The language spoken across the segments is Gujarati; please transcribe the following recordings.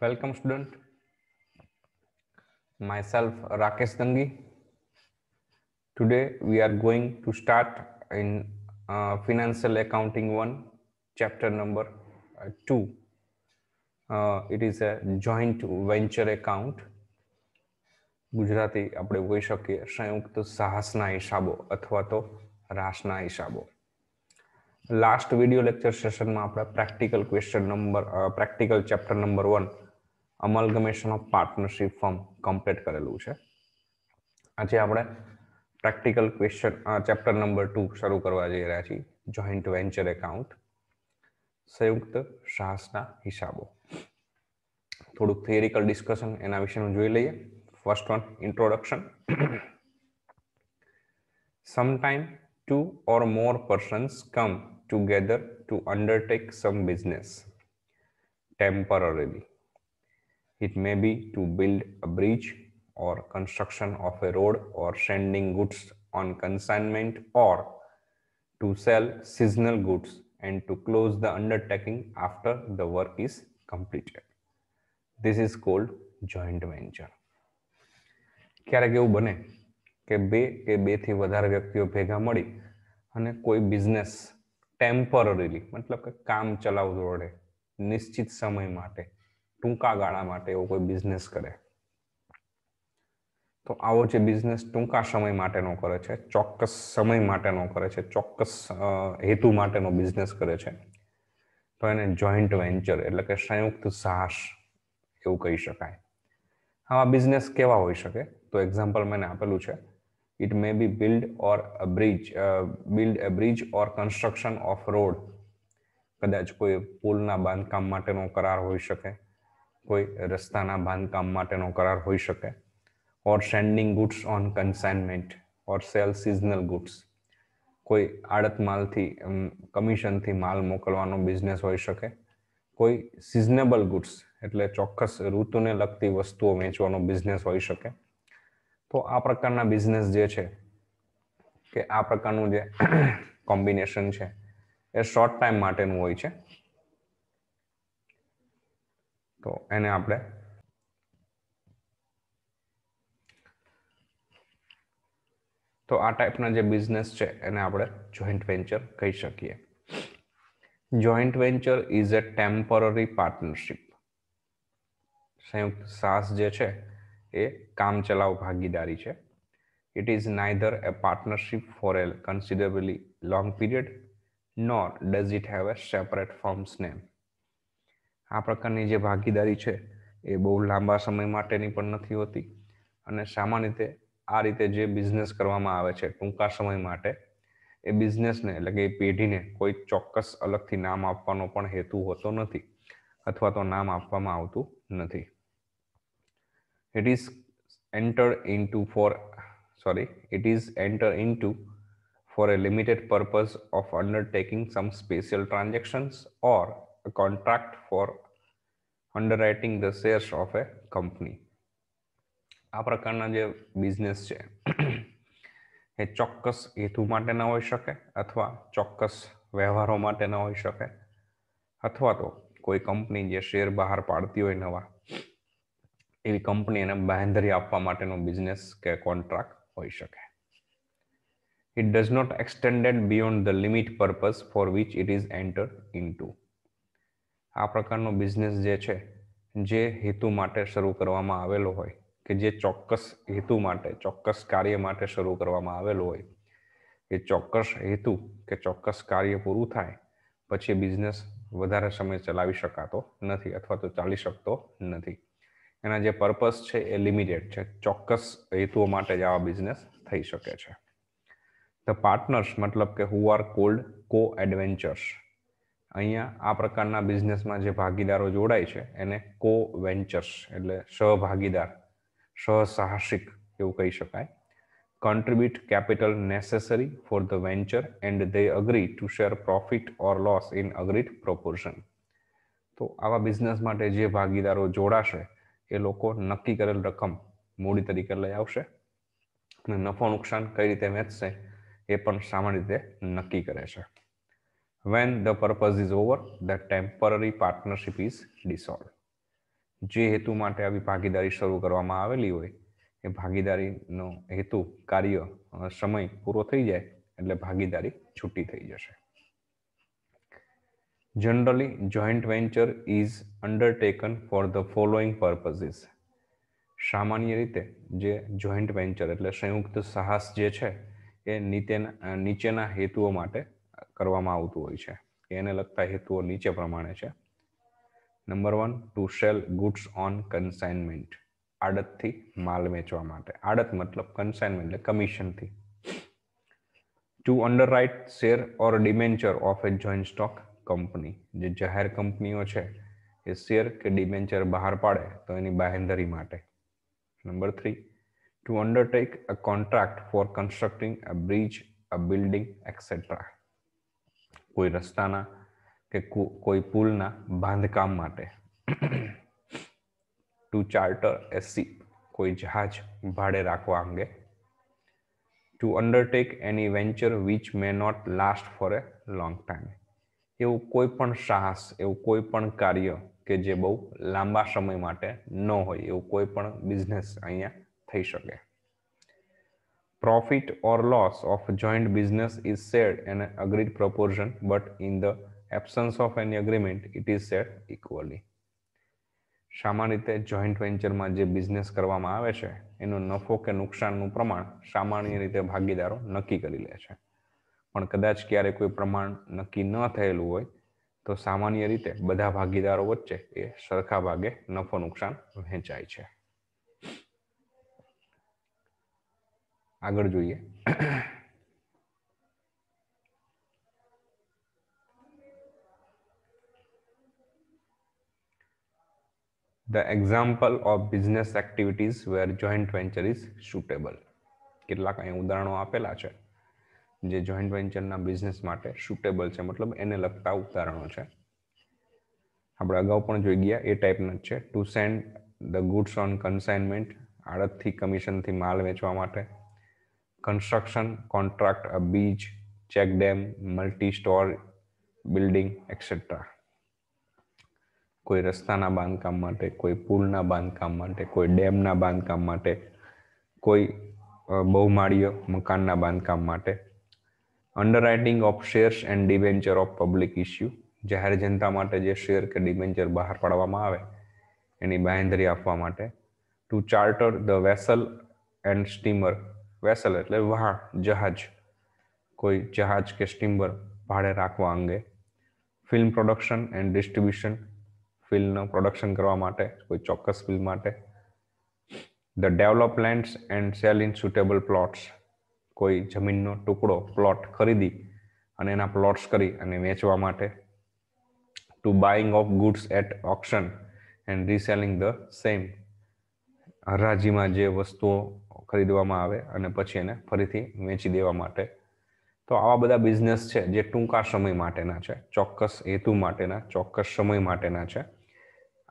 Welcome student. Myself Rakesh Dangi. Today we are going to start in uh, Financial Accounting 1 chapter number uh, 2. Uh, it is a joint venture account. Gujarati આપણે કહી શકીએ સંયુક્ત સાહસના હિસાબો અથવા તો રાસના હિસાબો લાસ્ટ વિડીયો લેક્ચર સેશનમાં આપણે practical question number practical chapter number one Amalgamation of partnership form complete કરેલું છે. આજે આપણે practical question chapter number two શરૂ કરવા જઈ રહ્યા છીએ જોઈન્ટ વેન્ચર એકાઉન્ટ સંયુક્ત સાહસના હિસાબો. થોડુંક થિયરિકલ ડિસ્કશન એના વિશેનું જોઈ લઈએ. First one introduction sometime two or more persons come together to undertake some business temporarily. it may be to build a bridge or construction of a road or sending goods on consignment or to sell seasonal goods and to close the undertaking after the work is completed this is called joint venture ક્યારેક એવું બને કે બે કે બે થી વધારે વ્યક્તિઓ ભેગા મળી અને કોઈ બિઝનેસ ટેમ્પરરીલી મતલબ કે કામ ચલાવ દોડે નિશ્ચિત સમય માટે ટૂંકા ગાળા માટે એવો કોઈ બિઝનેસ કરે? તો આવો જે બિઝનેસ ટૂંકા સમય માટેનો કરે છે, ચોક્કસ સમય માટેનો કરે છે, ચોક્કસ હેતુ માટેનો બિઝનેસ કરે છે, તો એને જોઈન્ટ વેન્ચર એટલે કે સંયુક્ત સાહસ એવું કહી શકાય. આવા બિઝનેસ કેવા હોઈ શકે? તો એક્ઝામ્પલ મેં આપેલું છે. It may be build or a bridge build a bridge or construction of road કદાચ કોઈ પુલના બાંધકામ માટેનો કરાર હોઈ શકે. કોઈ રસ્તાના બાંધકામ માટેનો કરાર હોઈ શકે. Or sending goods on consignment or sell seasonal goods કોઈ આડત માલથી કમિશનથી માલ મોકલવાનો બિઝનેસ હોઈ શકે. કોઈ સિઝનેબલ ગુડ્સ એટલે ચોક્કસ ઋતુને લગતી વસ્તુઓ વેચવાનો બિઝનેસ હોઈ શકે. તો આ પ્રકારના બિઝનેસ જે છે, કે આ પ્રકારનું જે કોમ્બિનેશન છે, એ શોર્ટ ટાઈમ માટેનું હોય છે. તો એને આપણે તો આ ટાઈપના જે બિઝનેસ છે, એને આપણે જોઈન્ટ વેન્ચર કહી શકીએ. Joint venture is a temporary partnership સંયુક્ત સાસ જે છે, એ કામ ચલાવ ભાગીદારી છે. It is neither a partnership for a considerably long period nor does it have a separate forms name આ પ્રકારની જે ભાગીદારી છે એ બહુ લાંબા સમય માટેની પણ નથી હોતી. અને સામાન્ય રીતે આ રીતે જે બિઝનેસ કરવામાં આવે છે ટૂંકા સમય માટે, એ બિઝનેસને એટલે કે એ પેઢીને કોઈ ચોક્કસ અલગથી નામ આપવાનો પણ હેતુ હોતો નથી અથવા તો નામ આપવામાં આવતું નથી. It is enter into for sorry it is enter into for a limited purpose of undertaking some special transactions or a contract for underwriting the shares of a company. આ પ્રકારના જે બિઝનેસ છે, એ ચોક્કસ હેતુ માટેના હોઈ શકે અથવા ચોક્કસ વ્યવહારો માટેના હોઈ શકે અથવા તો કોઈ કંપની જે શેર બહાર પાડતી હોય નવા, એવી કંપની એને બાંધરી આપવા માટેનો બિઝનેસ કે કોન્ટ્રાક્ટ હોઈ શકે. It does not extended beyond the limit purpose for which it is enter into આ પ્રકારનો બિઝનેસ જે છે, જે હેતુ માટે શરૂ કરવામાં આવેલો હોય કે જે ચોક્કસ હેતુ માટે, ચોક્કસ કાર્ય માટે શરૂ કરવામાં આવેલો હોય, એ ચોક્કસ હેતુ કે ચોક્કસ કાર્ય પૂરું થાય, પછી બિઝનેસ વધારે સમય ચલાવી શકાતો નથી અથવા તો ચાલી શકતો નથી. એના જે પર્પસ છે એ લિમિટેડ છે, ચોક્કસ હેતુઓ માટે જ આવા બિઝનેસ થઈ શકે છે. ધ પાર્ટનર્સ મતલબ કે who are called co adventurers અહીંયા આ પ્રકારના બિઝનેસમાં જે ભાગીદારો જોડાય છે, એને કો વેન્ચર્સ એટલે સહભાગીદાર, સહસાહસિક એવું કહી શકાય. Contribute capital necessary for the venture and they agree to share profit or loss in agreed proportion. તો આવા બિઝનેસ માટે જે ભાગીદારો જોડાશે, એ લોકો નક્કી કરેલ રકમ મૂડી તરીકે લઈ આવશે અને નફો નુકસાન કઈ રીતે વેચશે, એ પણ સામાન્ય રીતે નક્કી કરે છે. When the purpose is over, the temporary partnership is dissolved. જે હેતુ માટે આવી ભાગીદારી શરૂ કરવામાં આવેલી હોય, એ ભાગીદારીનો હેતુ, કાર્ય સમય પૂરો થઈ જાય, એટલે ભાગીદારી છૂટી થઈ જશે. Generally joint venture is undertaken for the following purposes સામાન્ય રીતે જે જોઈન્ટ વેન્ચર એટલે સંયુક્ત સાહસ જે છે, એ નીચેના નીચેના હેતુઓ માટે કરવામાં આવતું હોય છે. એને લગતા હેતુઓ નીચે પ્રમાણે છે. Number one to sell goods on consignment આડતથી માલ વેચવા માટે. આડત મતલબ કન્સાઇનમેન્ટ એટલે કમિશનથી to underwrite share or debenture of a joint stock company જે જાહેર કંપનીઓ છે, એ શેર કે ડિમેન્ચર બહાર પાડે, તો એની બાહેંધરી માટે. Number three to undertake a contract for constructing a bridge a building etcetera કોઈ રસ્તાના કે કોઈ પુલના બાંધકામ માટે. ટુ ચાર્ટર એ સીપ કોઈ જહાજ ભાડે રાખવા અંગે. To undertake any venture which may not last for a long time એવું કોઈ પણ સાહસ, એવું કોઈ પણ કાર્ય કે જે બહુ લાંબા સમય માટે ન હોય, એવું કોઈ પણ બિઝનેસ અહીંયા થઈ શકે. Profit or loss of joint business is shared in an agreed proportion, but in the absence of any agreement, it is shared equally. સામાન્ય રીતે જોઈન્ટ વેન્ચરમાં જે બિઝનેસ કરવામાં આવે છે, એનો નફો કે નુકસાનનું પ્રમાણ સામાન્ય રીતે ભાગીદારો નક્કી કરી લે છે. પણ કદાચ ક્યારે કોઈ પ્રમાણ નક્કી ન થયેલું હોય, તો સામાન્ય રીતે બધા ભાગીદારો વચ્ચે એ સરખા ભાગે નફો નુકસાન વહેંચાય છે. આગળ જોઈએ. The example of business activities where joint venture is suitable. કેટલાક અહીં ઉદાહરણો આપેલા છે, જે જોઈન્ટ વેન્ચરના બિઝનેસ માટે સુટેબલ છે, મતલબ એને લગતા ઉદાહરણો છે. આપણે અગાઉ પણ જોઈ ગયા, એ ટાઈપના જ છે. To send the goods on consignment આડતથી કમિશનથી માલ વેચવા માટે. Contract a beach check dam multi store building etcetera કોઈ રસ્તાના બાંધકામ માટે, કોઈ પુલના બાંધકામ માટે, કોઈ ડેમના બાંધકામ માટે, કોઈ બહુમાળીય મકાનના બાંધકામ માટે. Underwriting of shares and debenture of public issue જાહેર જનતા માટે જે શેર કે ડિવેન્ચર બહાર પાડવામાં આવે, એની બાંહેધરી આપવા માટે. To charter the vessel and steamer vessel એટલે વહાણ, જહાજ. કોઈ જહાજ કે સ્ટીમ્બર ભાડે રાખવા અંગે ફિલ્મ પ્રોડક્શન એન્ડ ડિસ્ટ્રીબ્યુશન ફિલ્મનું પ્રોડક્શન કરવા માટે, કોઈ ચોક્કસ ફિલ્મ માટે. The develop lands and sell in suitable plots કોઈ જમીનનો ટુકડો પ્લોટ ખરીદી અને એના પ્લોટ્સ કરી અને વેચવા માટે. To buying of goods at auction and reselling the same હરાજીમાં જે વસ્તુઓ ખરીદવામાં આવે અને પછી એને ફરીથી વેચી દેવા માટે. તો આવા બધા બિઝનેસ છે જે ટૂંકા સમય માટેના છે, ચોક્કસ હેતુ માટેના, ચોક્કસ સમય માટેના છે.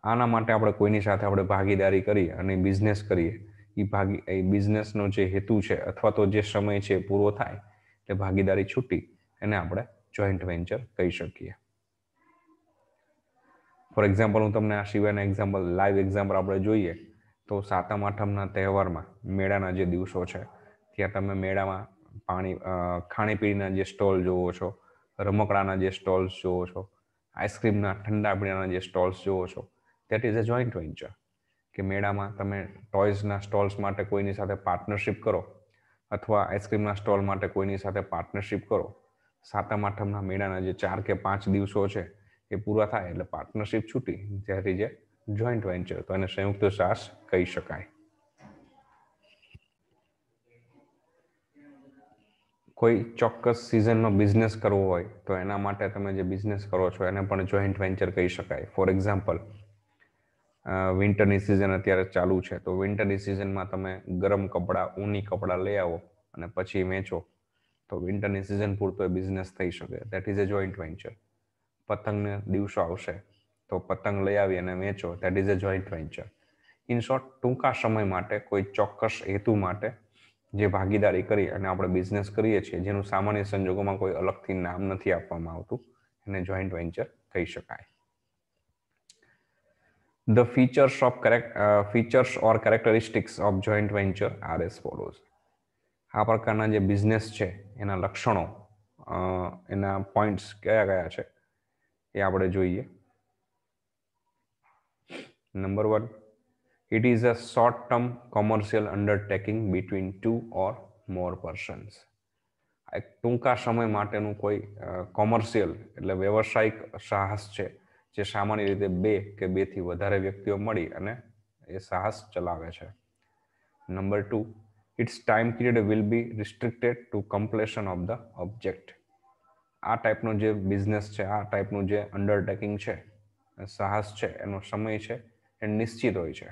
આના માટે આપણે કોઈની સાથે આપણે ભાગીદારી કરીએ અને બિઝનેસ કરીએ એ ભાગી, એ બિઝનેસનો જે હેતુ છે અથવા તો જે સમય છે પૂરો થાય, એટલે ભાગીદારી છૂટી, એને આપણે જોઈન્ટ વેન્ચર કહી શકીએ. ફોર એક્ઝામ્પલ હું તમને આ સિવાયના એક્ઝામ્પલ લાઈવ એક્ઝામ્પલ આપણે જોઈએ. તો સાતમ, આઠમના તહેવારમાં મેળાના જે દિવસો છે, ત્યાં તમે મેળામાં પાણી ખાણીપીણીના જે સ્ટોલ જુઓ છો, રમકડાના જે સ્ટોલ્સ જુઓ છો, આઈસ્ક્રીમના ઠંડા પીણાના જે સ્ટોલ્સ જુઓ છો that is a joint venture કે મેળામાં તમે ટોયઝના સ્ટોલ્સ માટે કોઈની સાથે પાર્ટનરશિપ કરો, અથવા આઈસ્ક્રીમના સ્ટોલ માટે કોઈની સાથે પાર્ટનરશિપ કરો. સાતમ, આઠમના મેળાના જે ચાર કે પાંચ દિવસો છે, એ પૂરા થાય એટલે પાર્ટનરશિપ છૂટી. જ્યારે જે જોઈન્ટ વેન્ચર તો એને સંયુક્ત સાહસ કહી શકાય. કોઈ ચોક્કસ સિઝનનો બિઝનેસ કરવો હોય, તો એના માટે તમે જે બિઝનેસ કરો છો, એને પણ જોઈન્ટ વેન્ચર કહી શકાય. ફોર એક્ઝામ્પલ વિન્ટરની સિઝન અત્યારે ચાલુ છે, તો વિન્ટરની સિઝનમાં તમે ગરમ કપડાં, ઊની કપડાં લઈ આવો અને પછી વેચો, તો વિન્ટરની સિઝન પૂરતો એ બિઝનેસ થઈ શકે. That is a joint venture પતંગને દિવસો આવશે. તો પતંગ લઈ આવી અને વેચો. That is a joint venture in short ટૂંકા સમય માટે, કોઈ ચોક્કસ હેતુ માટે જે ભાગીદારી કરી અને આપણે બિઝનેસ કરીએ છીએ, જેનું સામાન્ય સંજોગોમાં કોઈ અલગથી નામ નથી આપવામાં આવતું, એને જોઈન્ટ વેન્ચર કહી શકાય. The features of correct features or characteristics of joint venture are as follows આ પ્રકારના જે બિઝનેસ છે, એના લક્ષણો એના પોઈન્ટ્સ કયા કયા છે, એ આપણે જોઈએ. One it is a short term commercial undertaking between or more persons એક ટૂંકા સમય માટેનું કોઈ કોમર્શિયલ એટલે વ્યવસાયિક સાહસ છે, જે સામાન્ય રીતે બે કે બેથી વધારે વ્યક્તિઓ મળી અને એ સાહસ ચલાવે છે. Number two its time period will be restricted to completion of the object આ ટાઈપનો જે બિઝનેસ છે, આ ટાઈપનું જે અંડરટેકિંગ છે સાહસ છે, એનો સમય છે એ નિશ્ચિત હોય છે.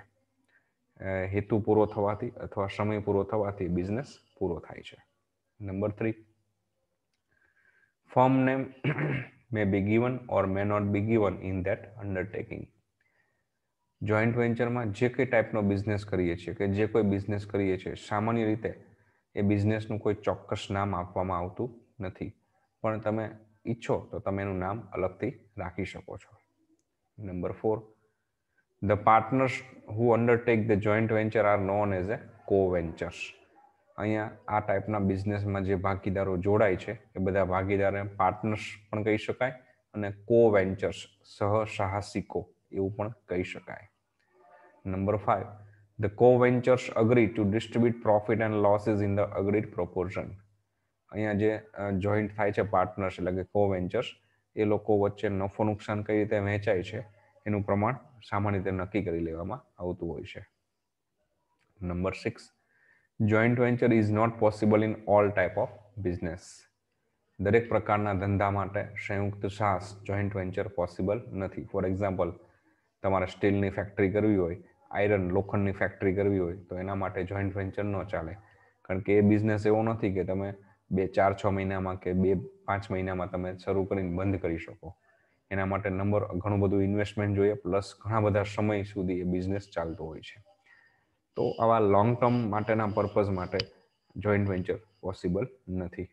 હેતુ પૂરો થવાથી અથવા સમય પૂરો થવાથી બિઝનેસ પૂરો થાય છે. Number three firm name may be given or may not be given in that undertaking joint વેન્ચરમાં જે કંઈ ટાઈપનો બિઝનેસ કરીએ છીએ કે જે કોઈ બિઝનેસ કરીએ છીએ, સામાન્ય રીતે એ બિઝનેસનું કોઈ ચોક્કસ નામ આપવામાં આવતું નથી. પણ તમે ઈચ્છો તો તમે એનું નામ અલગથી રાખી શકો છો. Number four the partners who the joint venture are known as a co ventures અહીંયા આ ટાઈપના બિઝનેસમાં જે ભાગીદારો જોડાય છે, એ બધા ભાગીદારને પાર્ટનર્સ પણ કહી શકાય અને કો વેન્ચર્સ સહસાહસિકો એવું પણ કહી શકાય. Number five the co ventures agree to distribute profit and losses in the agreed proportion અહીંયા જે જોઈન્ટ થાય છે પાર્ટનર્સ એટલે કે કો વેન્ચર્સ એ લોકો વચ્ચે નફો નુકસાન કઈ રીતે વહેંચાય છે એનું પ્રમાણ સામાન્ય રીતે નક્કી કરી લેવામાં આવતું હોય છે. Number six joint venture is not possible in all type of business દરેક પ્રકારના ધંધા માટે સંયુક્ત સાહસ જોઈન્ટ વેન્ચર પોસિબલ નથી. ફોર એક્ઝામ્પલ તમારે સ્ટીલની ફેક્ટરી કરવી હોય આયરન લોખંડની ફેક્ટરી કરવી હોય, તો એના માટે જોઈન્ટ વેન્ચર ન ચાલે. કારણ કે એ બિઝનેસ એવો નથી કે તમે બે ચાર છ મહિનામાં કે બે પાંચ મહિનામાં તમે શરૂ કરીને બંધ કરી શકો. એના માટે નંબર ઘણું બધું ઇન્વેસ્ટમેન્ટ જોઈએ પ્લસ ઘણા બધા સમય સુધી એ બિઝનેસ ચાલતો હોય છે. તો આવા લોંગ ટર્મ માટેના પર્પઝ માટે જોઈન્ટ વેન્ચર પોસિબલ નથી.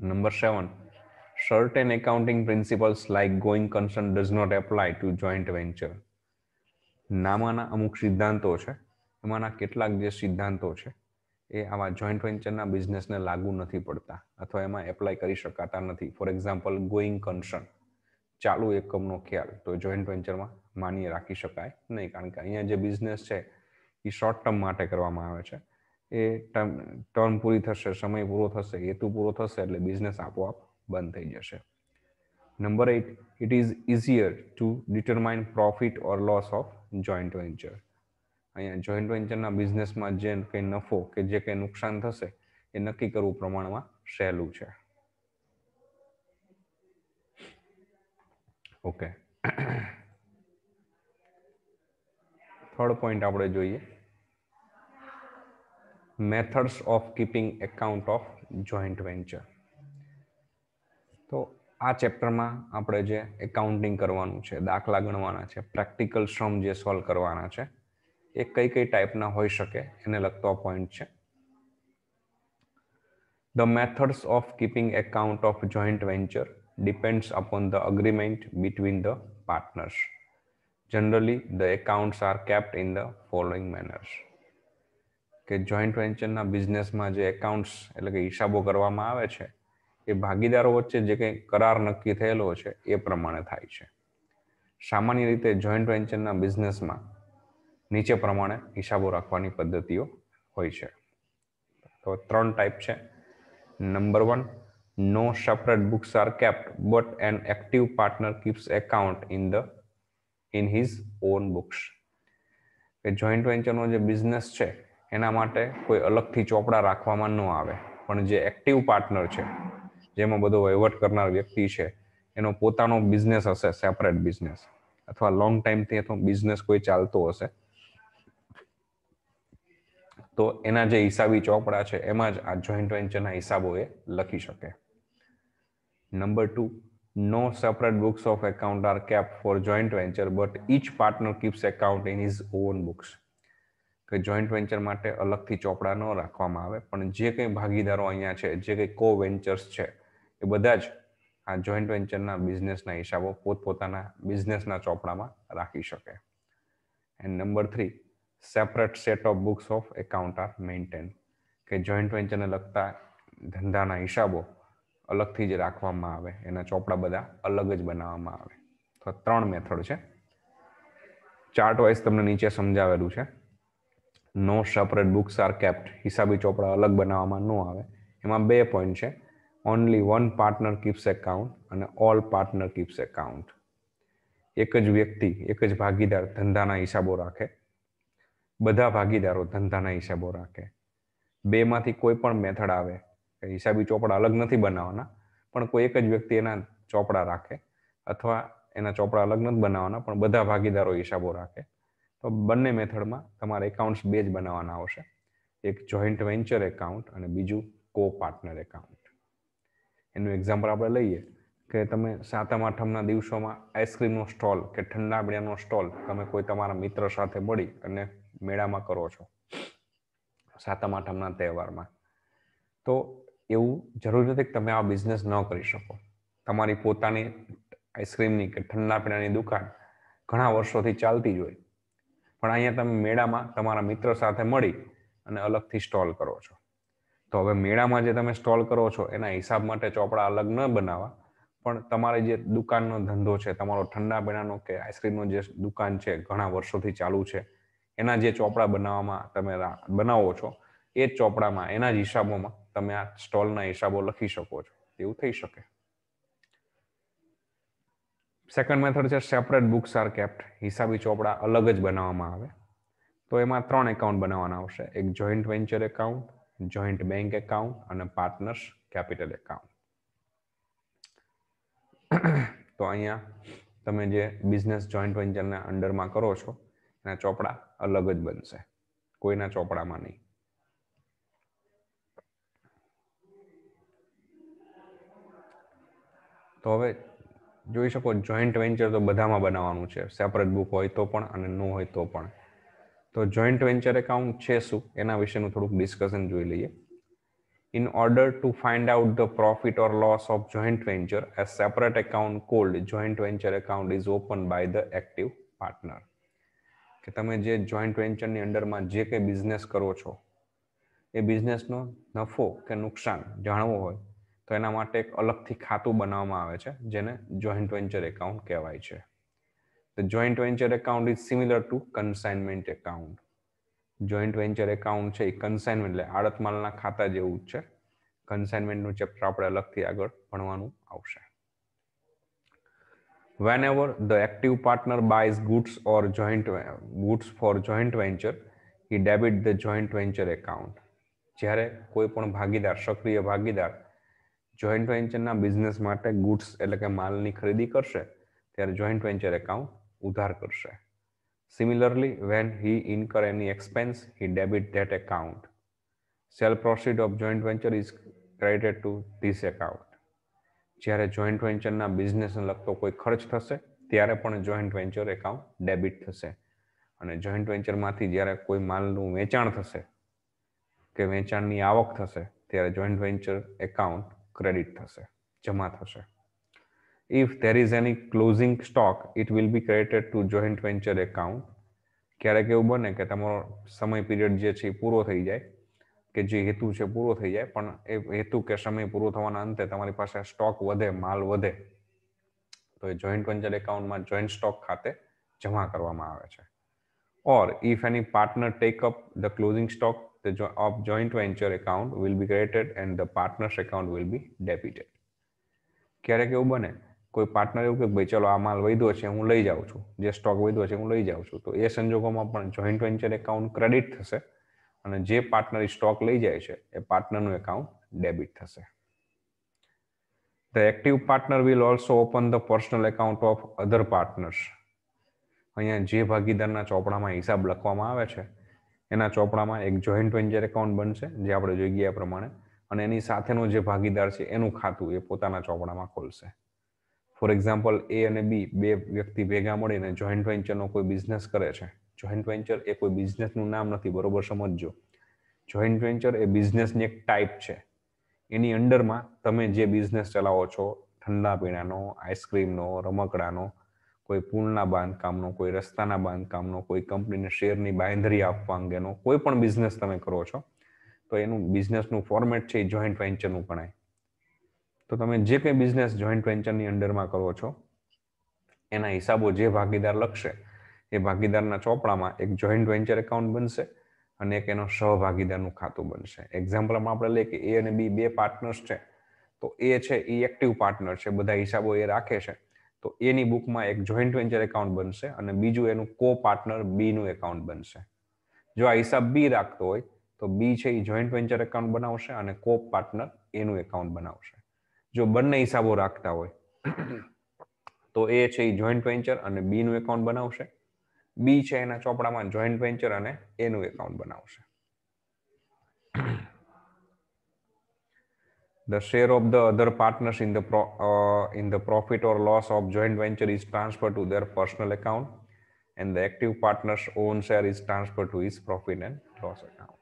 Number seven certain accounting principles like going concern does not apply to joint venture. નામાના અમુક સિદ્ધાંતો છે, એમાંના કેટલાક જે સિદ્ધાંતો છે એ આવા જોઈન્ટ વેન્ચરના બિઝનેસને લાગુ નથી પડતા અથવા એમાં એપ્લાય કરી શકાતા નથી. ફોર એક્ઝામ્પલ ગોઈંગ કન્સર્ન ચાલુ એકમનો ખ્યાલ તો જોઈન્ટ વેન્ચરમાં માન્ય રાખી શકાય નહીં. કારણ કે અહીંયા જે બિઝનેસ છે, એ શોર્ટ ટર્મ માટે કરવામાં આવે છે. એ ટર્મ ટર્મ પૂરી થશે, સમય પૂરો થશે, હેતુ પૂરો થશે એટલે બિઝનેસ આપોઆપ બંધ થઈ જશે. Number eight it is easier to determine profit or loss of joint venture અહીંયા જોઈન્ટ વેન્ચરના બિઝનેસમાં જે કંઈ નફો કે જે કંઈ નુકસાન થશે, એ નક્કી કરવું પ્રમાણમાં સહેલું છે. ઓકે થર્ડ પોઈન્ટ આપણે જોઈએ. Methods of keeping account of joint venture તો આ ચેપ્ટરમાં આપણે જે એકાઉન્ટિંગ કરવાનું છે, દાખલા ગણવાના છે પ્રેક્ટિકલ શ્રમ જે સોલ્વ કરવાના છે એ કઈ કઈ ટાઈપના હોઈ શકે એને લગતો પોઈન્ટ છે. The methods of keeping account of joint venture depends upon the agreement between the partners generally the accounts are kept in the following manners કે જોઈન્ટ વેન્ચરના બિઝનેસમાં જે એકાઉન્ટ્સ એટલે કે હિસાબો કરવામાં આવે છે, એ ભાગીદારો વચ્ચે જે કંઈ કરાર નક્કી થયેલો છે, એ પ્રમાણે થાય છે. સામાન્ય રીતે જોઈન્ટ વેન્ચરના બિઝનેસમાં નીચે પ્રમાણે હિસાબો રાખવાની પદ્ધતિઓ હોય છે. તો ત્રણ ટાઈપ છે. Number one no separate books are kept but an active partner keeps account in the in his own books કે જોઈન્ટ વેન્ચરનો જે બિઝનેસ છે, એના માટે કોઈ અલગથી ચોપડા રાખવામાં ન આવે. પણ જે એક્ટિવ પાર્ટનર છે, જેમાં બધો વહીવટ કરનાર વ્યક્તિ છે, એનો પોતાનો બિઝનેસ હશે સેપરેટ બિઝનેસ અથવા લોંગ ટાઈમથી તો બિઝનેસ કોઈ ચાલતો હશે. તો એના જે હિસાબી ચોપડા છે, એમાં જ આ જોઈન્ટ વેન્ચરના હિસાબો એ લખી શકે. Number two no separate books of account are kept for joint venture but each partner keeps account in his own books કે જોઈન્ટ વેન્ચર માટે અલગથી ચોપડા ન રાખવામાં આવે, પણ જે કંઈ ભાગીદારો અહીંયા છે, જે કંઈ કો વેન્ચર્સ છે, એ બધા જ આ જોઈન્ટ વેન્ચરના બિઝનેસના હિસાબો પોતપોતાના બિઝનેસના ચોપડામાં રાખી શકે. And number three separate set of books of account are maintain કે જોઈન્ટ વેન્ચરને લગતા ધંધાના હિસાબો અલગથી જ રાખવામાં આવે. એના ચોપડા બધા અલગ જ બનાવવામાં આવે. તો ત્રણ મેથડ છે. ચાર્ટ વાઇઝ તમને નીચે સમજાવેલું છે. No separate books are kept હિસાબી ચોપડા અલગ બનાવવામાં ન આવે. એમાં બે પોઈન્ટ છે. Only one partner keeps account અને ઓલ પાર્ટનર કીપ્સ એકાઉન્ટ એક જ વ્યક્તિ, એક જ ભાગીદાર ધંધાના હિસાબો રાખે. બધા ભાગીદારો ધંધાના હિસાબો રાખે. બેમાંથી કોઈ પણ મેથડ આવે હિસાબી ચોપડા અલગ નથી બનાવવાના, પણ કોઈ એક જ વ્યક્તિ એના ચોપડા રાખે અથવા એના ચોપડા અલગ નથી બનાવવાના, પણ બધા ભાગીદારો હિસાબો રાખે. તો બંને મેથડમાં તમારે એકાઉન્ટ્સ બે જ બનાવવાના આવશે. એક જોઈન્ટ વેન્ચર એકાઉન્ટ અને બીજું કો પાર્ટનર એકાઉન્ટ એનું એક્ઝામ્પલ આપણે લઈએ કે તમે સાતમ, આઠમના દિવસોમાં આઈસ્ક્રીમનો સ્ટોલ કે ઠંડા પીણાનો સ્ટોલ તમે કોઈ તમારા મિત્ર સાથે મળી અને મેળામાં કરો છો. સાતમ, આઠમના તહેવારમાં. તો એવું જરૂરી નથી કે તમે આ બિઝનેસ ન કરી શકો. તમારી પોતાની આઈસ્ક્રીમની કે ઠંડા પીણાની દુકાન ઘણા વર્ષોથી ચાલતી જ હોય. પણ અહીંયા તમે મેળામાં તમારા મિત્ર સાથે મળી અને અલગથી સ્ટોલ કરો છો. તો હવે મેળામાં જે તમે સ્ટોલ કરો છો, એના હિસાબ માટે ચોપડા અલગ ન બનાવવા, પણ તમારે જે દુકાનનો ધંધો છે, તમારો ઠંડા પીણાનો કે આઈસ્ક્રીમનો જે દુકાન છે, ઘણા વર્ષોથી ચાલુ છે એના જે ચોપડા બનાવવામાં તમે બનાવો છો, એ જ ચોપડામાં, એના જ હિસાબોમાં તમે આ સ્ટોલના હિસાબો લખી શકો છો. એવું થઈ શકે. સેકન્ડ મેથડ છે સેપરેટ બુક્સ આર કેપ્ટ હિસાબી ચોપડા અલગ જ બનાવવામાં આવે. તો એમાં ત્રણ એકાઉન્ટ બનાવવાના આવશે. એક joint venture account joint bank account અને પાર્ટનર્સ કેપિટલ એકાઉન્ટ તો અહીંયા તમે જે બિઝનેસ જોઈન્ટ વેન્ચરના અંડરમાં કરો છો, એના ચોપડા અલગ જ બનશે કોઈના ચોપડામાં નહીં તો હવે જોઈ શકો જોઈન્ટ વેન્ચર તો બધામાં બનાવવાનું છે સેપરેટ બુક હોય તો પણ અને નો હોય તો પણ તો જોઈન્ટ વેન્ચર એકાઉન્ટ છે શું એના વિશેનું થોડુંક ડિસ્કશન જોઈ લઈએ In order to find out the profit or loss of joint venture, a separate account called joint venture account is opened by the active partner. કે તમે જે જોઈન્ટ વેન્ચરની અંડરમાં જે કંઈ બિઝનેસ કરો છો, એ બિઝનેસનો નફો કે નુકસાન જાણવું હોય, તો એના માટે એક અલગથી ખાતું બનાવવામાં આવે છે, જેને જોઈન્ટ વેન્ચર એકાઉન્ટ કહેવાય છે. તો joint venture account is similar to consignment account joint venture account છે, એ કન્સાઇનમેન્ટ એટલે આડતમાલના ખાતા જેવું જ છે. કન્સાઇનમેન્ટનું ચેપ્ટર આપણે અલગથી આગળ ભણવાનું આવશે. Whenever the active partner buys goods or joint goods for joint venture, he debit the joint venture account. જ્યારે કોઈ પણ ભાગીદાર, સક્રિય ભાગીદાર જોઈન્ટ વેન્ચરના બિઝનેસ માટે ગુડ્સ એટલે કે માલની ખરીદી કરશે, ત્યારે જોઈન્ટ વેન્ચર એકાઉન્ટ ઉધાર કરશે. Similarly when he incur any expense he debit that account sell proceed of joint venture is credited to this account જ્યારે જોઈન્ટ વેન્ચરના બિઝનેસને લગતો કોઈ ખર્ચ થશે, ત્યારે પણ જોઈન્ટ વેન્ચર એકાઉન્ટ ડેબિટ થશે. અને જોઈન્ટ વેન્ચરમાંથી જ્યારે કોઈ માલનું વેચાણ થશે, કે વેચાણની આવક થશે, ત્યારે જોઈન્ટ વેન્ચર એકાઉન્ટ ક્રેડિટ થશે, જમા થશે. If there is any closing stock it will be credited to joint venture account ક્યારેક એવું બને કે તમારો સમય પીરિયડ જે છે એ પૂરો થઈ જાય કે જે હેતુ છે પૂરો થઈ જાય, પણ એ હેતુ કે સમય પૂરો થવાના અંતે તમારી પાસે સ્ટોક વધે, માલ વધે, તો એ જોઈન્ટ વેન્ચર એકાઉન્ટમાં જોઈન્ટ સ્ટોક ખાતે જમા કરવામાં આવે છે. Or if any partner take up the closing stock the of joint venture account will be credited and the partner's account will be ક્યારેક એવું બને, કોઈ પાર્ટનર એવું કે ભાઈ ચલો આ માલ વધ્યો છે, હું લઈ જાઉં છું, જે સ્ટોક વધ્યો છે, હું લઈ જાઉં છું, તો એ સંજોગોમાં પણ જોઈન્ટ વેન્ચર એકાઉન્ટ ક્રેડિટ થશે. અને જે પાર્ટનર સ્ટોક લઈ જાય છે, એ પાર્ટનરનું એકાઉન્ટ ડેબિટ થશે. The active partner will also open the personal account of other partners અહીંયા જે ભાગીદારના ચોપડામાં હિસાબ લખવામાં આવે છે, એના ચોપડામાં એક જોઈન્ટ વેન્ચર એકાઉન્ટ બનશે, જે આપણે જોઈ ગયા પ્રમાણે. અને એની સાથેનો જે ભાગીદાર છે, એનું ખાતું એ પોતાના ચોપડામાં ખોલશે. ફોર એક્ઝામ્પલ એ અને બી બે વ્યક્તિ ભેગા મળીને જોઈન્ટ વેન્ચરનો કોઈ બિઝનેસ કરે છે જોઈન્ટ વેન્ચર એ કોઈ બિઝનેસનું નામ નથી, બરોબર સમજજો. જોઈન્ટ વેન્ચર એ બિઝનેસની એક ટાઈપ છે. એની અંડરમાં તમે જે બિઝનેસ ચલાવો છો, ઠંડા પીણાનો આઈસ્ક્રીમનો રમકડાનો, કોઈ પુલના બાંધકામનો, કોઈ રસ્તાના બાંધકામનો, કોઈ કંપનીને શેરની બાંધરી આપવા અંગેનો કોઈ પણ બિઝનેસ તમે કરો છો, તો એનું બિઝનેસનું ફોર્મેટ છે એ જોઈન્ટ વેન્ચરનું ગણાય. તો તમે જે કંઈ બિઝનેસ જોઈન્ટ વેન્ચરની અંડરમાં કરો છો, એના હિસાબો જે ભાગીદાર લખશે એ ભાગીદારના ચોપડામાં એક જોઈન્ટ વેન્ચર એકાઉન્ટ બનશે અને એક એનો સહભાગીદારનું ખાતું બનશે. એક્ઝામ્પલમાં આપણે લઈએ કે એ અને બી બે પાર્ટનર્સ છે. તો એ છે એ એક્ટિવ પાર્ટનર છે, બધા હિસાબો એ રાખે છે. તો એની બુકમાં એક જોઈન્ટ વેન્ચર એકાઉન્ટ બનશે અને બીજું એનું કો પાર્ટનર બીનું એકાઉન્ટ બનશે. જો આ હિસાબ બી રાખતો હોય, તો બી છે એ જોઈન્ટ વેન્ચર એકાઉન્ટ બનાવશે અને કો પાર્ટનર એનું એકાઉન્ટ બનાવશે. જો બંને હિસાબો રાખતા હોય, તો એ છે એ જોઈન્ટ વેન્ચર અને બીનું એકાઉન્ટ બનાવશે. બી છે એના ચોપડામાં જોઈન્ટ વેન્ચર અને એનું એકાઉન્ટ બનાવશે of the other partners in the pro, uh, in the profit or loss of joint venture is transferred to their personal account and the active partner's own share is transferred to his profit and loss account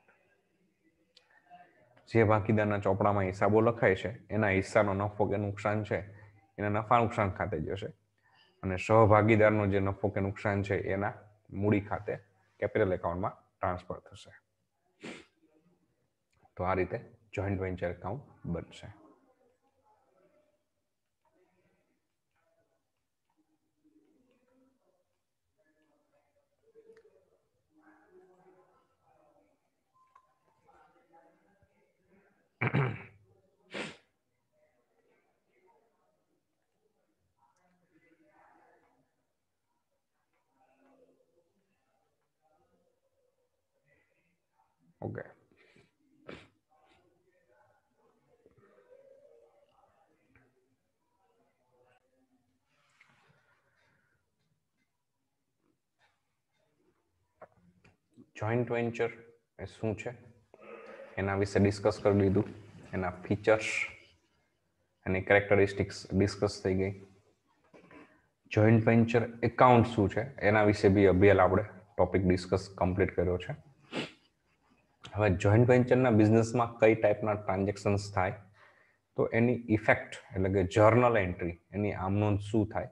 જે ભાગીદારના ચોપડામાં હિસાબો લખાય છે એના હિસ્સાનો નફો કે નુકસાન છે એના નફા નુકસાન ખાતે જશે અને સહભાગીદારનો જે નફો કે નુકસાન છે એના મૂડી ખાતે કેપિટલ એકાઉન્ટમાં ટ્રાન્સફર થશે. તો આ રીતે જોઈન્ટ વેન્ચર એકાઉન્ટ બનશે. ઓકે જોઈન્ટ વેન્ચર એ શું છે એના વિશે ડિસ્કસ કરી લીધું એના ફીચર્સ એની કેરેક્ટરિસ્ટિક્સ ડિસ્કસ થઈ ગઈ જોઈન્ટ વેન્ચર એકાઉન્ટ શું છે એના વિશે બી અભિયાલ આપણે ટોપિક ડિસ્કસ કમ્પ્લીટ કર્યો છે હવે જોઈન્ટ વેન્ચરના બિઝનેસમાં કઈ ટાઈપના ટ્રાન્ઝેક્શન્સ થાય? તો એની ઇફેક્ટ એટલે કે જર્નલ એન્ટ્રી એની આમનોંધ શું થાય?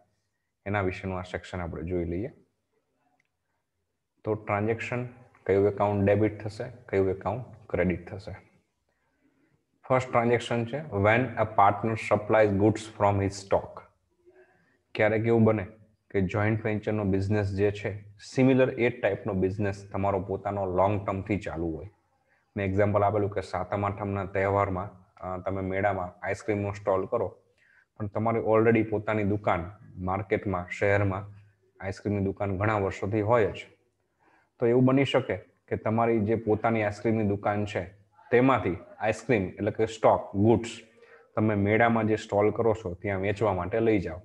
એના વિશેનું આ સેક્શન આપણે જોઈ લઈએ. તો ટ્રાન્ઝેક્શન કયું એકાઉન્ટ ડેબિટ થશે, કયું એકાઉન્ટ ક્રેડિટ થશે? ફર્સ્ટ ટ્રાન્ઝેક્શન છે when a partner supply goods from his stock ક્યારેક એવું બને? કે જોઈન્ટ વેન્ચરનો બિઝનેસ જે છે સિમિલર એ ટાઈપનો બિઝનેસ તમારો પોતાનો લોંગ ટર્મથી ચાલુ હોય. મેં એક્ઝામ્પલ આપેલું કે સાતમ આઠમના તહેવારમાં તમે મેળામાં આઈસ્ક્રીમનો સ્ટોલ કરો. પણ તમારી ઓલરેડી પોતાની દુકાન માર્કેટમાં શહેરમાં આઈસ્ક્રીમની દુકાન ઘણા વર્ષોથી હોય જ. તો એવું બની શકે કે તમારી જે પોતાની આઈસ્ક્રીમની દુકાન છે, તેમાંથી આઈસ્ક્રીમ એટલે કે સ્ટોક ગુડ્સ તમે મેળામાં જે સ્ટોલ કરો છો, ત્યાં વેચવા માટે લઈ જાઓ.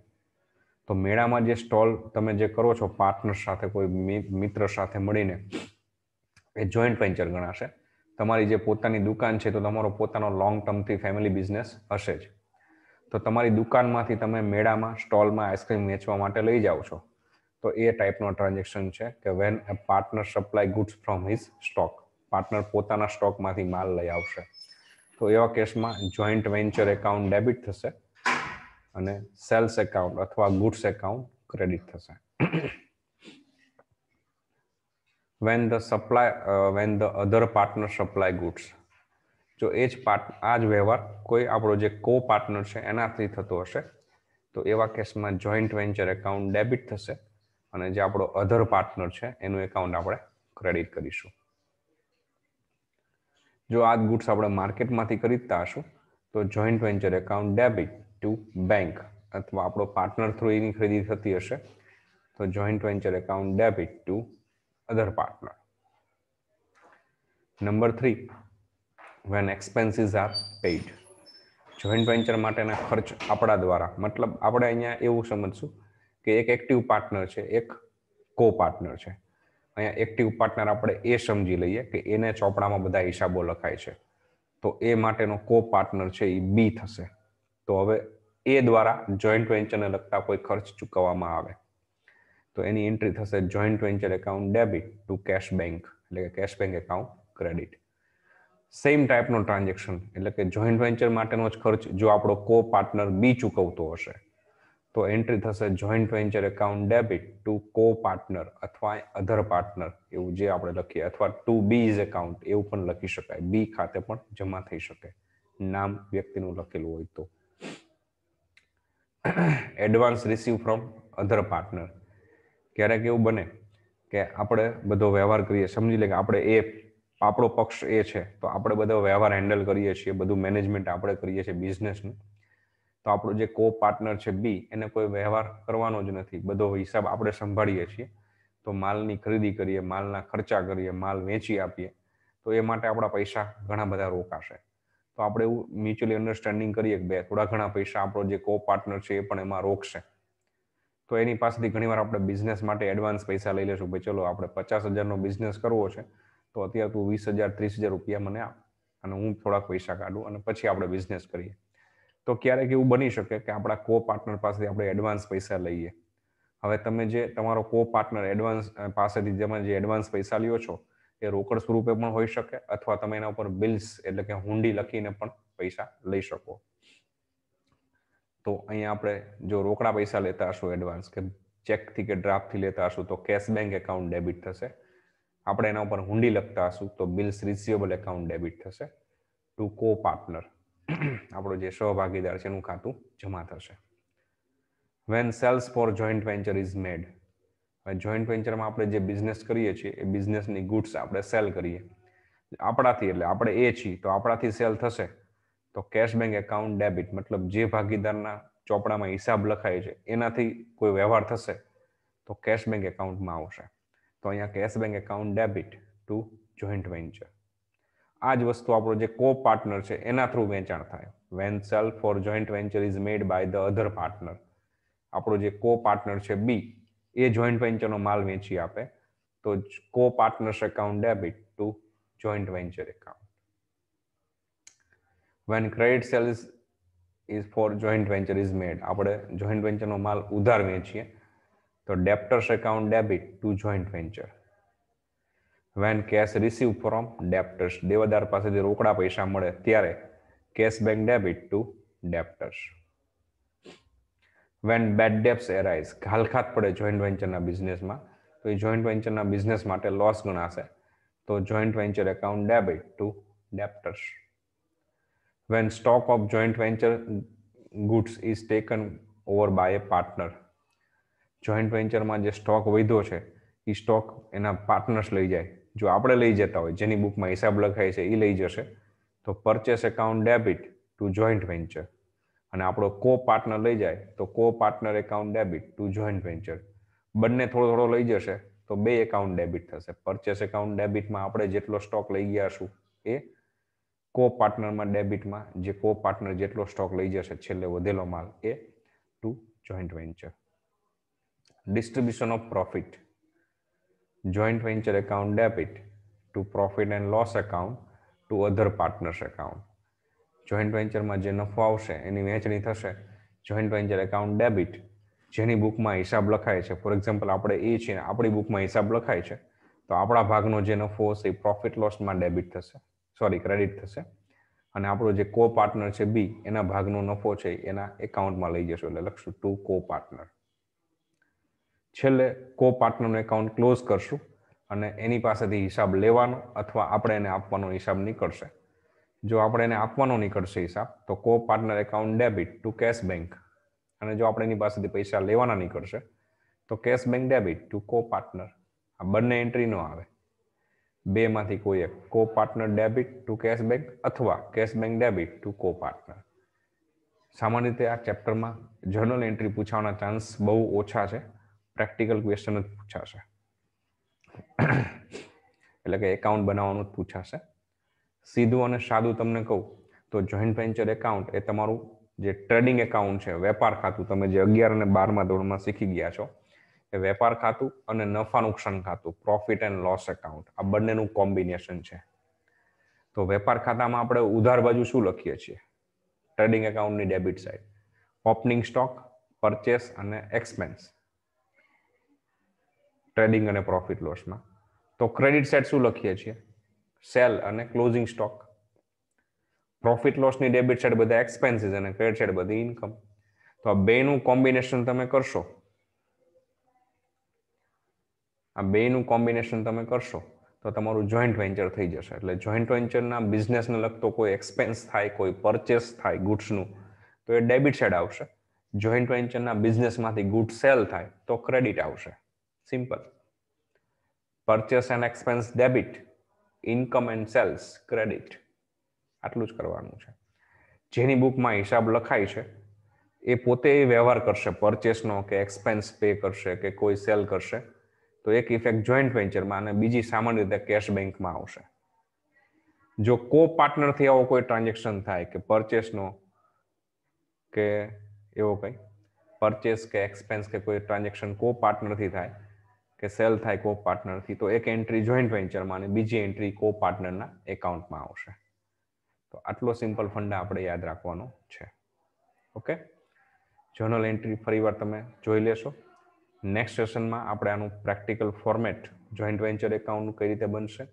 તો મેળામાં જે સ્ટોલ તમે જે કરો છો પાર્ટનર સાથે કોઈ મિત્ર સાથે મળીને, એ જોઈન્ટ વેન્ચર ગણાશે. તમારી જે પોતાની દુકાન છે, તો તમારો પોતાનો લોંગ ટર્મથી ફેમિલી બિઝનેસ હશે જ. તો તમારી દુકાનમાંથી તમે મેળામાં, સ્ટોલમાં આઈસ્ક્રીમ વેચવા માટે લઈ જાઓ છો. તો એ ટાઈપનો ટ્રાન્ઝેક્શન છે કે when a partner supply goods from his stock partner પોતાના સ્ટોકમાંથી માલ લઈ આવશે. તો એવા કેસમાં જોઈન્ટ વેન્ચર એકાઉન્ટ ડેબિટ થશે અને સેલ્સ એકાઉન્ટ અથવા ગુડ્સ એકાઉન્ટ ક્રેડિટ થશે. When the supply uh, when the other partner supply goods. જો એ જ પાર્ટ આ જ વ્યવહાર કોઈ આપણો જે કો પાર્ટનર છે એનાથી થતો હશે. તો એવા કેસમાં જોઈન્ટ વેન્ચર એકાઉન્ટ ડેબિટ થશે અને જે આપણો અધર પાર્ટનર છે એનું એકાઉન્ટ આપણે ક્રેડિટ કરીશું. જો આ ગુડ્સ આપણે માર્કેટમાંથી ખરીદતા હશું તો joint venture account debit to bank અથવા આપણો પાર્ટનર થ્રુ એની ખરીદી થતી હશે તો joint venture account debit to other partner. Number three when expenses are paid. જોઈન્ટ વેન્ચર માટેના ખર્ચ આપણા દ્વારા, મતલબ આપણે અહીંયા એવું સમજશું કે એક એક્ટિવ પાર્ટનર છે, એક કો પાર્ટનર છે અહીંયા એક્ટિવ પાર્ટનર આપણે એ સમજી લઈએ કે એને ચોપડામાં બધા હિસાબો લખાય છે તો એ માટેનો કો પાર્ટનર છે એ બી થશે તો હવે એ દ્વારા જોઈન્ટ વેન્ચરને લગતા કોઈ ખર્ચ ચૂકવવામાં આવે તો એની એન્ટ્રી થશે joint venture account debit to cash bank એટલે કે cash bank account credit same ટાઈપનો transaction એટલે કે જોઈન્ટ વેન્ચર માટેનો જ ખર્ચ જો આપણો કો પાર્ટનર બી ચૂકવતો હશે. તો એન્ટ્રી થશે joint venture account debit to co partner અથવા અધર પાર્ટનર એવું જે આપણે લખીએ, અથવા ટુ બીઝ એકાઉન્ટ એવું પણ લખી શકાય. બી ખાતે પણ જમા થઈ શકે. નામ વ્યક્તિનું લખેલું હોય તો. Advance receive from other partner ક્યારેક એવું બને કે આપણે બધો વ્યવહાર કરીએ, સમજી લે કે આપણે એ આપણો પક્ષ એ છે, તો આપણે બધો વ્યવહાર હેન્ડલ કરીએ છીએ, બધું મેનેજમેન્ટ આપણે કરીએ છીએ બિઝનેસનું તો આપણો જે કો પાર્ટનર છે બી એને કોઈ વ્યવહાર કરવાનો જ નથી. બધો હિસાબ આપણે સંભાળીએ છીએ. તો માલની ખરીદી કરીએ, માલના ખર્ચા કરીએ, માલ વેચી આપીએ, તો એ માટે આપણા પૈસા ઘણા બધા રોકાશે. તો આપણે એવું મ્યુચ્યુઅલી અન્ડરસ્ટેન્ડિંગ કરીએ કે બે, થોડા ઘણા પૈસા આપણો જે કો પાર્ટનર છે એ પણ એમાં રોકશે. તો એની પાસેથી ઘણીવાર આપણે બિઝનેસ માટે એડવાન્સ પૈસા લઈ લેશું ભાઈ, ચલો, આપણે પચાસ હજારનો બિઝનેસ કરવો છે, તો અત્યારે તું વીસ હજાર, ત્રીસ હજાર રૂપિયા મને આપ અને હું થોડાક પૈસા કાઢું અને પછી આપણે બિઝનેસ કરીએ. તો ક્યારેક એવું બની શકે કે આપણા કો પાર્ટનર પાસેથી આપણે એડવાન્સ પૈસા લઈએ. હવે તમે જે તમારો કો પાર્ટનર એડવાન્સ પાસેથી તમે જે એડવાન્સ પૈસા લ્યો છો, એ રોકડ સ્વરૂપે પણ હોઈ શકે અથવા તમે એના ઉપર બિલ્સ એટલે કે હુંડી લખીને પણ પૈસા લઈ શકો. તો અહીંયા આપણે જો રોકડા પૈસા લેતા હશું એડવાન્સ કે ચેકથી કે ડ્રાફ્ટથી લેતા હશું તો કેશ બેંક એકાઉન્ટ ડેબિટ થશે. આપણે એના ઉપર હુંડી લખતા હશું તો બિલ્સ રિસીવેબલ એકાઉન્ટ ડેબિટ થશે. ટુ કો પાર્ટનર આપણો જે સહભાગીદાર છે એનું ખાતું જમા થશે. When sales for joint venture is made હવે જોઈન્ટ વેન્ચરમાં આપણે જે બિઝનેસ કરીએ છીએ એ બિઝનેસની ગુડ્સ આપણે સેલ કરીએ. આપણાથી એટલે આપણે એ છીએ તો આપણાથી સેલ થશે. તો કેશ બેંક એકાઉન્ટ ડેબિટ, મતલબ જે ભાગીદારના ચોપડામાં હિસાબ લખાય છે, એનાથી કોઈ વ્યવહાર થશે તો કેશ બેંક એકાઉન્ટમાં આવશે. તો અહીંયા cash bank account debit to joint venture. આ જ વસ્તુ આપણો જે કો પાર્ટનર છે, એના થ્રુ વેચાણ થાય. When sale for joint venture is made by the other partner. આપણો જે કો પાર્ટનર છે, બી, એ જોઈન્ટ વેન્ચરનો માલ વેચી આપે. તો co partners account debit to joint venture account. When credit sales is for joint venture is made આપણે જોઈન્ટ વેન્ચરનો માલ ઉધાર વેચીએ તો debtors account debit to joint venture when cash receive from debtors દેવાદાર પાસેથી રોકડા પૈસા મળે ત્યારે cash bank debit to debtors when bad debts arise ઘાલખાત પડે જોઈન્ટ વેન્ચરના બિઝનેસમાં તો એ જોઈન્ટ વેન્ચરના બિઝનેસ માટે લોસ ગણાશે, તો joint venture account debit to debtors when stock of joint venture goods is taken over by a partner. Joint વેન્ચરમાં જે સ્ટોક વધ્યો છે, એ સ્ટોક એના પાર્ટનર્સ લઈ જાય. જો આપણે લઈ જતા હોય, જેની બુકમાં હિસાબ લખાય છે, એ લઈ જશે, તો purchase account debit to joint venture અને આપણો કો પાર્ટનર લઈ જાય, તો co partner account debit to joint venture બંને થોડો થોડો લઈ જશે, તો બે એકાઉન્ટ ડેબિટ થશે. પરચેસ એકાઉન્ટ ડેબિટમાં આપણે જેટલો સ્ટોક લઈ ગયા છું એ કો પાર્ટનરમાં ડેબિટમાં જે કો પાર્ટનર જેટલો સ્ટોક લઈ જશે છેલ્લે વધેલો માલ એ to joint venture distribution of profit joint venture account debit to profit and loss account to other partners account joint વેન્ચરમાં જે નફો આવશે, એની વહેંચણી થશે. જોઈન્ટ વેન્ચર એકાઉન્ટ ડેબિટ જેની બુકમાં હિસાબ લખાય છે. ફોર એક્ઝામ્પલ આપણે એ છીએ આપણી બુકમાં હિસાબ લખાય છે, તો આપણા ભાગનો જે નફો હશે એ પ્રોફિટ લોસમાં ડેબિટ થશે. સોરી ક્રેડિટ થશે. અને આપણો જે કો પાર્ટનર છે બી એના ભાગનો નફો છે એના એકાઉન્ટમાં લઈ જશો. એટલે લખશું ટુ કો પાર્ટનર છેલ્લે કો પાર્ટનરનું એકાઉન્ટ ક્લોઝ કરશું અને એની પાસેથી હિસાબ લેવાનો અથવા આપણે એને આપવાનો હિસાબ નીકળશે. જો આપણે એને આપવાનો નીકળશે હિસાબ, તો co partner account debit to cash bank અને જો આપણે એની પાસેથી પૈસા લેવાના નીકળશે, તો cash bank debit to co partner આ બંને એન્ટ્રી ન આવે. બેમાંથી કોઈ એક co partner debit to cash bank અથવા cash bank debit to co partner સામાન્ય રીતે આ ચેપ્ટરમાં જર્નલ એન્ટ્રી પૂછવાના ચાન્સ બહુ ઓછા છે. પ્રેક્ટિકલ ક્વેશ્ચન જ પૂછાશે. એટલે કે એકાઉન્ટ બનાવવાનું જ પૂછાશે. સીધું અને સાદું તમને કહું તો જોઈન્ટ વેન્ચર એકાઉન્ટ એ તમારું જે ટ્રેડિંગ એકાઉન્ટ છે, વેપાર ખાતું, તમે જે અગિયાર અને બારમા ધોરણમાં શીખી ગયા છો એ વેપાર ખાતું અને નફા નુકસાન ખાતું પ્રોફિટ એન્ડ લોસ એકાઉન્ટ આ બંનેનું કોમ્બિનેશન છે. તો વેપાર ખાતામાં આપણે ઉધાર બાજુ શું લખીએ છીએ? ટ્રેડિંગ એકાઉન્ટની debit side opening stock purchase અને એક્સપેન્સ ટ્રેડિંગ અને પ્રોફિટ લોસમાં તો ક્રેડિટ સાઇડ શું લખીએ છીએ? સેલ અને ક્લોઝિંગ સ્ટોક પ્રોફિટ લોસની ડેબિટ સાઈડ બધા એક્સપેન્સીસ અને ક્રેડિટ સાઈડ બધી ઇન્કમ તો આ બેનું કોમ્બિનેશન તમે કરશો આ બેનું કોમ્બિનેશન તમે કરશો, તો તમારું જોઈન્ટ વેન્ચર થઈ જશે. એટલે જોઈન્ટ વેન્ચરના બિઝનેસને લગતો કોઈ એક્સપેન્સ થાય, કોઈ પરચેસ થાય ગુડ્સનું, તો એ ડેબિટ સાઈડ આવશે. જોઈન્ટ વેન્ચરના બિઝનેસમાંથી ગુડ સેલ થાય, તો ક્રેડિટ આવશે. Simple. Purchase and expense debit, income and sales credit. આટલું જ કરવાનું છે. જેની બુકમાં હિસાબ લખાય છે, એ પોતે વ્યવહાર કરશે. પરચેસનો કે એક્સપેન્સ પે કરશે કે કોઈ સેલ કરશે. તો એક ઇફેક્ટ જોઈન્ટ વેન્ચરમાં અને બીજી સામાન્ય રીતે કેશ બેંકમાં આવશે. જો કો પાર્ટનરથી આવો કોઈ ટ્રાન્ઝેક્શન થાય કે પરચેસનો કે એવો કંઈ પરચેસ કે એક્સપેન્સ કે કોઈ ટ્રાન્ઝેક્શન કો પાર્ટનરથી થાય કે સેલ થાય કો પાર્ટનરથી તો એક એન્ટ્રી જોઈન્ટ વેન્ચરમાં અને બીજી એન્ટ્રી કો પાર્ટનરના એકાઉન્ટમાં આવશે. તો આટલો સિમ્પલ ફંડા આપણે યાદ રાખવાનો છે. ઓકે જર્નલ એન્ટ્રી ફરીવાર તમે જોઈ લેશો. નેક્સ્ટ સેશનમાં આપણે આનું practical format joint venture account કઈ રીતે બનશે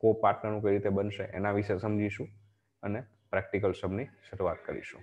કો પાર્ટનરનું કઈ રીતે બનશે, એના વિશે સમજીશું અને પ્રેક્ટિકલ સબની શરૂઆત કરીશું.